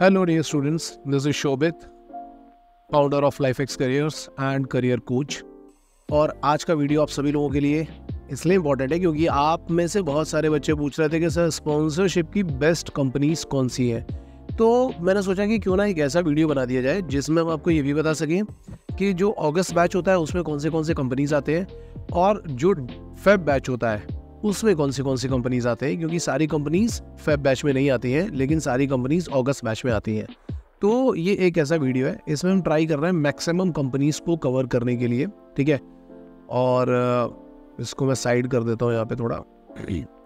Hello, dear students. This is Shobit, founder of LifeX Careers and Career Coach. और आज का video आप सभी लोगों के लिए इसलिए इम्पोर्टेंट है क्योंकि आप में से बहुत सारे बच्चे पूछ रहे थे कि सर स्पॉन्सरशिप की बेस्ट कंपनीज़ कौन सी हैं तो मैंने सोचा कि क्यों ना एक ऐसा वीडियो बना दिया जाए जिसमें हम आपको ये भी बता सकें कि जो अगस्त बैच होता है उसमें कौन से कौन से कंपनीज़ आते हैं और जो फेब बैच होता है उसमें कौन सी कौन सी कंपनीज़ आते हैं? क्योंकि सारी कंपनीज़ फेब बैच में नहीं आती हैं, लेकिन सारी कंपनीज़ अगस्त बैच में आती हैं। तो ये एक ऐसा वीडियो है, इसमें हम ट्राई कर रहे हैं मैक्सिमम कंपनीज़ को कवर करने के लिए, ठीक है? और इसको मैं साइड कर देता हूँ यहाँ पे थोड़ा।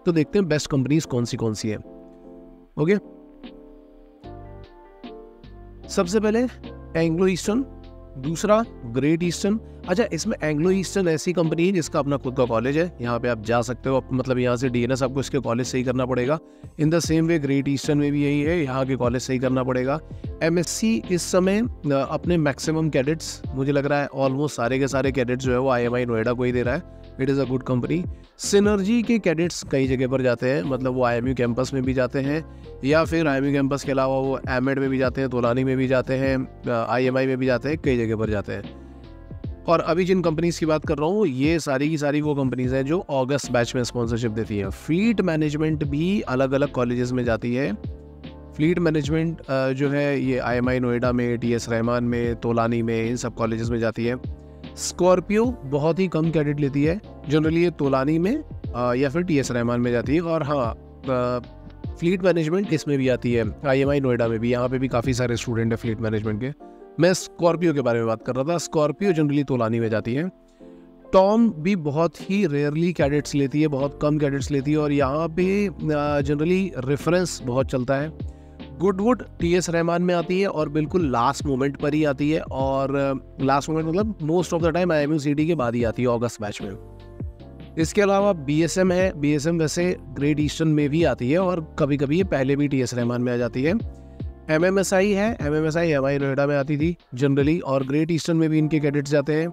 तो देखते हैं बेस्ट कंपनीज़ कौन सी कौन सी है। ओके सबसे पहले एंग्लो ईस्टर्न दूसरा ग्रेट ईस्टर्न अच्छा इसमें एंग्लो ईस्टर्न ऐसी कंपनी है जिसका अपना खुद का कॉलेज है। यहाँ पे आप जा सकते हो मतलब यहाँ से डीएनएस आपको इसके कॉलेज से ही करना पड़ेगा। In the same way Great Eastern में भी यही है, यहाँ के कॉलेज से ही करना पड़ेगा। एमएससी इस समय अपने मैक्सिमम कैडेट्स मुझे लग रहा है ऑलमोस्ट सारे के सारे कैडेट्स जो है वो आई नोएडा को ही दे रहा है। It is a good company Synergy के कैडेट्स कई जगह पर जाते हैं मतलब वो आईएमयू कैंपस में भी जाते हैं, या फिर आईएमयू कैंपस के अलावा वो एम में भी जाते हैं तोलानी में भी जाते हैं आई में भी जाते हैं, कई जगह पर जाते हैं। और अभी जिन कंपनीज़ की बात कर रहा हूँ, ये सारी की सारी वो कंपनीज़ हैं जो अगस्त बैच में स्पॉन्सरशिप देती है। फ्लीट मैनेजमेंट भी अलग अलग कॉलेजेस में जाती है। फ्लीट मैनेजमेंट जो है ये आईएमआई नोएडा में टी एस रहमान में तोलानी में, इन सब कॉलेजेस में जाती है। स्कॉर्पियो बहुत ही कम क्रेडिट लेती है जनरली ये तोलानी में आ, या फिर टी एस रहमान में जाती है और हाँ फ्लीट मैनेजमेंट इसमें भी आती है आई एम आई नोएडा में भी यहाँ पे भी काफ़ी सारे स्टूडेंट हैं फ्लीट मैनेजमेंट के। मैं स्कॉर्पियो के बारे में बात कर रहा था स्कॉर्पियो जनरली तोलानी में जाती है। टॉम भी बहुत ही रेयरली कैडेट्स लेती है बहुत कम कैडेट्स लेती है और यहाँ पे जनरली रेफरेंस बहुत चलता है। गुडवुड टी एस रहमान में आती है और बिल्कुल लास्ट मोमेंट पर ही आती है और लास्ट मोमेंट मतलब most of the time I M U C D के बाद ही आती है अगस्त बैच में। इसके अलावा बी एस एम है बी एस एम वैसे ग्रेट ईस्टर्न में भी आती है और कभी कभी ये पहले भी टी एस रहमान में आ जाती है। एम एम एस आई है M M S I M I Noida में आती थी जनरली और ग्रेट ईस्टर्न में भी इनके कैडेट्स जाते हैं।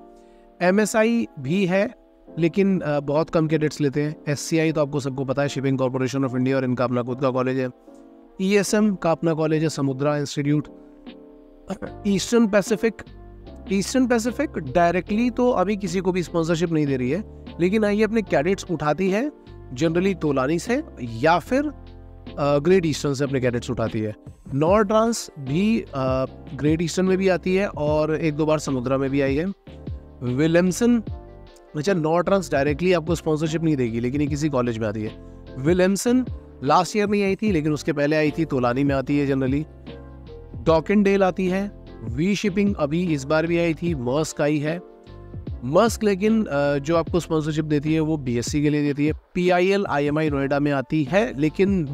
एम एस आई भी है, लेकिन बहुत कम कैडेट्स लेते हैं। एस सी आई तो आपको सबको पता है शिपिंग कॉरपोरेशन ऑफ़ इंडिया और इनका अपना खुद का कॉलेज है। ईएसएम का अपना कॉलेज है Samudra institute Eastern Pacific Eastern Pacific directly तो अभी किसी को भी स्पॉन्सरशिप नहीं दे रही है, लेकिन आइए अपने कैडेट्स उठाती है जनरली तोलानी से, या फिर ग्रेट ईस्टर्न से अपने कैडेट्स उठाती है। नॉर ट्रांस भी ग्रेट ईस्टर्न में भी आती है और एक दो बार समुद्रा में भी आई है। विलियमसन अच्छा नॉर ट्रांस डायरेक्टली आपको स्पॉन्सरशिप नहीं देगी, लेकिन ये किसी कॉलेज में आती है। विलियमसन लास्ट ईयर नहीं आई थी, लेकिन उसके पहले आई थी, तोलानी में आती है जनरली डॉकिन डेल आती है वी शिपिंग अभी इस बार भी आई थी मस्क आई है। मस्क लेकिन जो आपको स्पॉन्सरशिप देती है, वो बीएससी के लिए देती है। P I L I M I Noida में आती है, लेकिन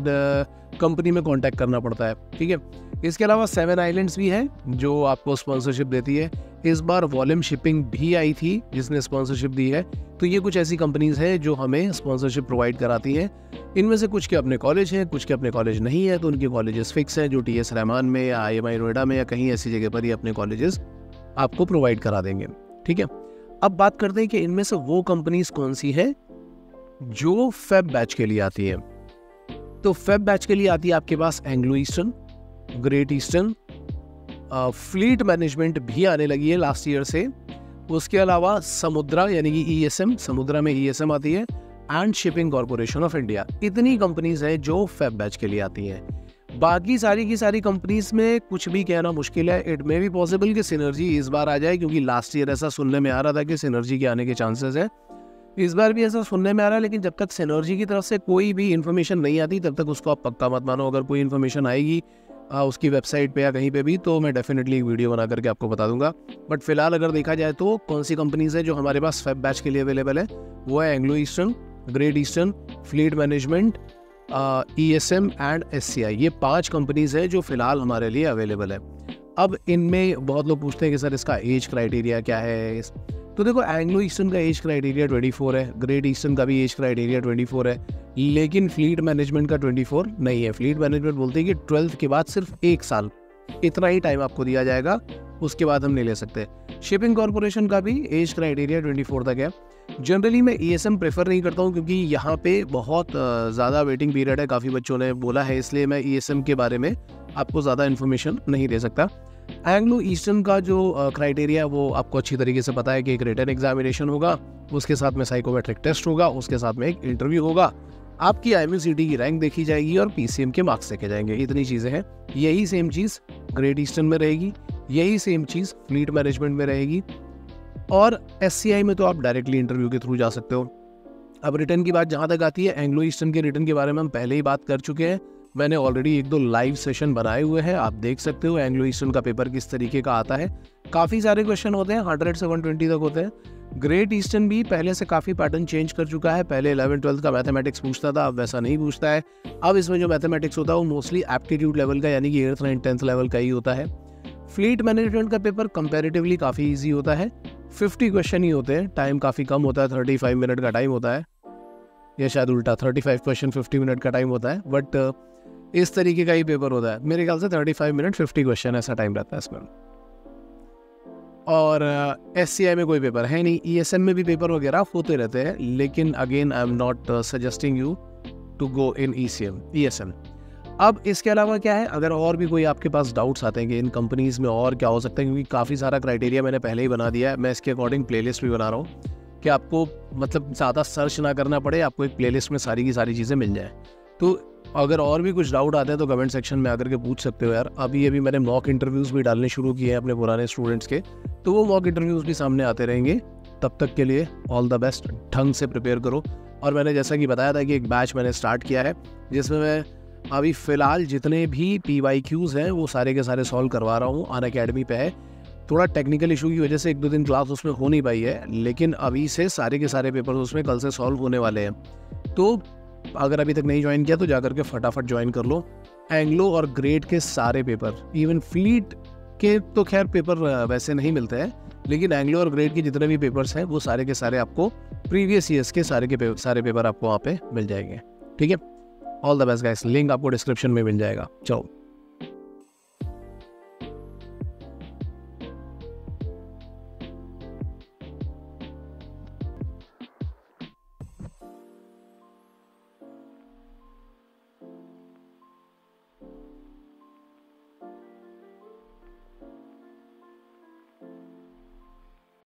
कंपनी में कांटेक्ट करना पड़ता है, ठीक है? इसके अलावा सेवन आइलैंड्स भी है, जो आपको स्पॉन्सरशिप देती है। इस बार वॉल्यूम शिपिंग भी आई थी, जिसने स्पॉन्सरशिप दी है। तो ये कुछ ऐसी कंपनीज़ हैं जो हमें स्पॉन्सरशिप प्रोवाइड कराती हैं। इनमें से कुछ के अपने कॉलेज हैं, कुछ के अपने कॉलेज नहीं है तो उनके कॉलेजेस फिक्स हैं, जो टी एस रहमान में या आई एम आई नोएडा में या कहीं ऐसी जगह पर ही अपने कॉलेजेस आपको प्रोवाइड करा देंगे। ठीक है? अब बात करते हैं कि इनमें से वो कंपनीज़ कौन सी है जो फेब बैच के लिए आती है। तो फेब बैच के लिए आती है आपके पास Anglo Eastern, Great Eastern Fleet Management भी आने लगी है लास्ट ईयर से। उसके अलावा समुद्रा, यानी कि ई एस एम समुद्रा में ई एस एम आती है and Shipping Corporation of India इतनी कंपनीज़ हैं जो फेब बैच के लिए आती हैं। बाकी सारी की सारी कंपनीज़ में कुछ भी कहना मुश्किल है। इट मे बी पॉसिबल कि सिनर्जी इस बार आ जाए, क्योंकि लास्ट ईयर ऐसा सुनने में आ रहा था कि सिनर्जी के आने के चांसेस है। इस बार भी ऐसा सुनने में आ रहा है, लेकिन जब तक सिनर्जी की तरफ़ से कोई भी इन्फॉर्मेशन नहीं आती, तब तक उसको आप पक्का मत मानो। अगर कोई इन्फॉर्मेशन आएगी आ, उसकी वेबसाइट पे या कहीं पे भी तो मैं डेफिनेटली एक वीडियो बना करके आपको बता दूँगा। बट फ़िलहाल अगर देखा जाए तो कौन सी कंपनीज़ है जो हमारे पास फेब बैच के लिए अवेलेबल है? वो है Anglo Eastern Great Eastern Fleet Management E S M and S C I ये पाँच कंपनीज़ है जो फ़िलहाल हमारे लिए अवेलेबल है। अब इनमें बहुत लोग पूछते हैं कि सर इसका एज क्राइटेरिया क्या है? तो देखो एंग्लो ईस्टर्न का एज क्राइटेरिया 24 है ग्रेट ईस्टर्न का भी एज क्राइटेरिया 24 है। लेकिन फ्लीट मैनेजमेंट का 24 नहीं है। फ्लीट मैनेजमेंट बोलते हैं कि ट्वेल्थ के बाद सिर्फ़ एक साल। इतना ही टाइम आपको दिया जाएगा, उसके बाद हम नहीं ले सकते। शिपिंग कॉरपोरेशन का भी एज क्राइटेरिया 24 तक है। जनरली मैं ई एस एम प्रेफर नहीं करता हूँ क्योंकि यहाँ पे बहुत ज़्यादा वेटिंग पीरियड है। काफ़ी बच्चों ने बोला है, इसलिए मैं ई एस एम के बारे में आपको ज़्यादा इन्फॉर्मेशन नहीं दे सकता। एंग्लो ईस्टर्न का जो क्राइटेरिया है, वो आपको अच्छी तरीके से पता है कि एक रिटर्न एग्जामिनेशन होगा, उसके साथ में साइकोमेट्रिक टेस्ट होगा, उसके साथ में एक इंटरव्यू होगा। आपकी आई की रैंक देखी जाएगी और पीसीएम के मार्क्स देखे जाएँगे। इतनी चीज़ें हैं। यही सेम चीज़ ग्रेट ईस्टर्न में रहेगी, यही सेम चीज़ फ्लीट मैनेजमेंट में रहेगी। और एससीआई में तो आप डायरेक्टली इंटरव्यू के थ्रू जा सकते हो। अब रिटर्न की बात जहाँ तक आती है एंग्लो ईस्टर्न के रिटर्न के बारे में हम पहले ही बात कर चुके हैं। मैंने ऑलरेडी एक दो लाइव सेशन बनाए हुए हैं, आप देख सकते हो एंग्लो ईस्टर्न का पेपर किस तरीके का आता है। काफ़ी सारे क्वेश्चन होते हैं हंड्रेड से वन ट्वेंटी तक होते हैं। ग्रेट ईस्टर्न भी पहले से काफ़ी पैटर्न चेंज कर चुका है, पहले इलेवन ट्वेल्थ का मैथमेटिक्स पूछता था, अब वैसा नहीं पूछता है। अब इसमें जो मैथमेटिक्स होता है, वो मोस्टली एप्टीट्यूड लेवल का, यानी कि एट्थ नाइन टेंथ लेवल का ही होता है। फ्लीट मैनेजमेंट का पेपर कंपेरेटिवली काफ़ी ईजी होता है। फिफ्टी क्वेश्चन ही होते हैं टाइम काफ़ी कम होता है थर्टी फाइव मिनट का टाइम होता है। या शायद उल्टा thirty five question fifty minute का टाइम होता है बट इस तरीके का ही पेपर होता है। मेरे ख्याल से thirty five minute fifty question ऐसा टाइम रहता है इसमें। और एस uh, में कोई पेपर है नहीं। ई e में भी पेपर वगैरह होते रहते हैं लेकिन again I am not suggesting you to go in E C M E S M अब इसके अलावा क्या है? अगर और भी कोई आपके पास डाउट्स आते हैं कि इन कंपनीज़ में और क्या हो सकता है क्योंकि काफ़ी सारा क्राइटेरिया मैंने पहले ही बना दिया है मैं इसके अकॉर्डिंग प्लेलिस्ट भी बना रहा हूँ कि आपको मतलब ज़्यादा सर्च ना करना पड़े आपको एक प्लेलिस्ट में सारी की सारी चीज़ें मिल जाए। तो अगर और भी कुछ डाउट आते हैं तो कमेंट सेक्शन में आकर के पूछ सकते हो यार। अभी अभी मैंने मॉक इंटरव्यूज़ भी डालने शुरू किए हैं अपने पुराने स्टूडेंट्स के। तो वो मॉक इंटरव्यूज़ भी सामने आते रहेंगे। तब तक के लिए ऑल द बेस्ट ढंग से प्रिपेयर करो। और मैंने जैसा कि बताया था कि एक बैच मैंने स्टार्ट किया है, जिसमें मैं अभी फ़िलहाल जितने भी पी वाई क्यूज़ हैं, वो सारे के सारे सॉल्व करवा रहा हूँ। अन अकेडमी पे है। थोड़ा टेक्निकल इशू की वजह से एक दो दिन क्लास उसमें हो नहीं पाई है, लेकिन अभी से सारे के सारे पेपर उसमें कल से सॉल्व होने वाले हैं। तो अगर अभी तक नहीं ज्वाइन किया तो जाकर के फटाफट ज्वाइन कर लो। एंग्लो और ग्रेड के सारे पेपर इवन फ्लीट के तो खैर पेपर वैसे नहीं मिलते हैं लेकिन एंग्लो और ग्रेड के जितने भी पेपर्स हैं वो सारे के सारे आपको प्रीवियस ईयर्स के सारे के पेपर, सारे पेपर आपको वहाँ पे मिल जाएँगे। ठीक है? All the best guys link आपको डिस्क्रिप्शन में मिल जाएगा। चलो।